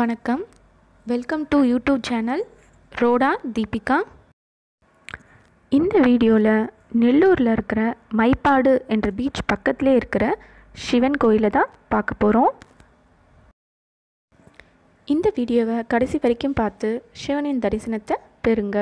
வணக்கம். Welcome to YouTube channel ரோடா தீபிகா இந்த வீடியோவில் நெல்லூரில் இருக்கிற மைப்பாடு என்ற பீச் பக்கத்திலே இருக்கிற சிவன் கோயிலை தான் பார்க்க போகிறோம் இந்த வீடியோவை கடைசி வரைக்கும் பார்த்து சிவனின் தரிசனத்தை பெறுங்க.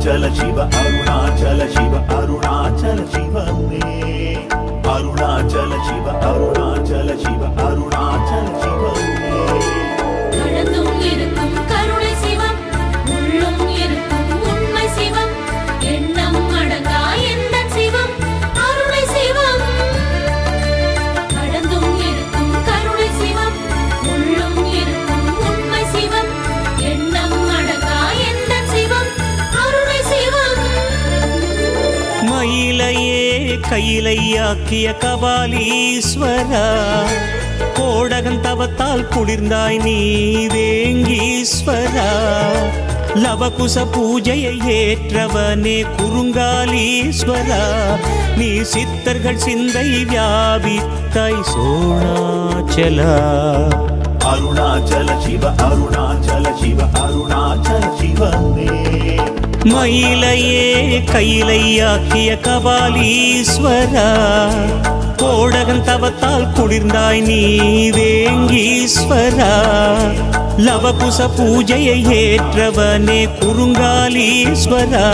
अरुणाचल शिव अरुणाचल शिव अरुणाचल शिव मे अरुणाचल शिव अरुणाचल शिव अरुणाचल கையிலையாக்கிய கபாலீஸ்வரா கோடகன் தவத்தால் குளிர்ந்தாய் நீ வேங்கீஸ்வரா. லவகுச பூஜையை ஏற்றவனே குறுங்காலீஸ்வரா. நீ சித்தர்கள் சிந்தை வியாபித்தாய் சோணாச்சலா அருணாச்சல சிவ அருணாச்சல சிவ அருணா மயிலையே கையிலையாக்கிய கபாலீஸ்வரா கோடகன் தவத்தால் குளிர்ந்தாய் நீ வேங்கீஸ்வரா. லவகுச பூஜையை ஏற்றவனே குறுங்காலீஸ்வரா.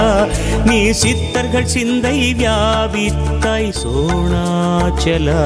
நீ சித்தர்கள் சிந்தை வியாபித்தாய் சோணாச்சலா.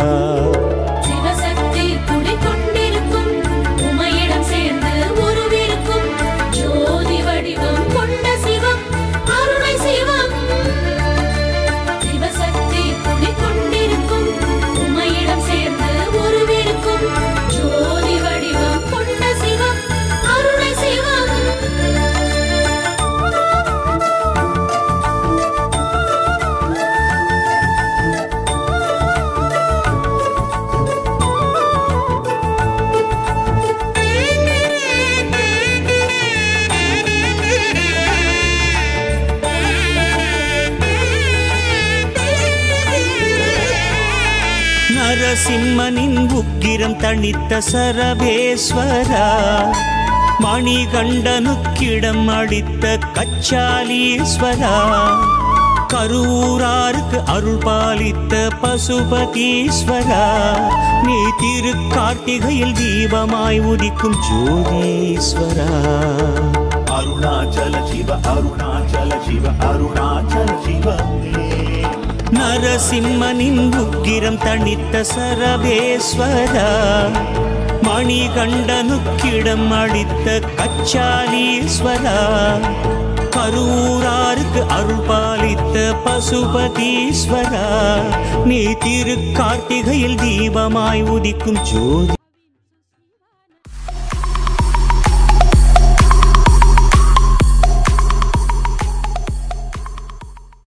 நரசிம்மனின் உக்கிரம் தணித்த சரவேஸ்வரா மணிகண்டனுக்கிடம் அளித்த கச்சாலீஸ்வரா. கரூராருக்கு அருள் பாலித்த பசுபதீஸ்வரா. நீ திரு கார்த்திகையில் தீபமாய் உதிக்கும் ஜோதீஸ்வரா அருணாச்சல சிவ அருணாச்சல சிவ அருணாச்சல சிவ நரசிம்மனின் உக்கிரம் தணித்த சரபேஸ்வரா மணிகண்டனுக்கிடம் அளித்த கச்சாலீஸ்வரா கரூராருக்கு அருள் பாலித்த பசுபதீஸ்வரா நீ திரு கார்த்திகையில் தீபமாய் உதிக்கும் ஜோதி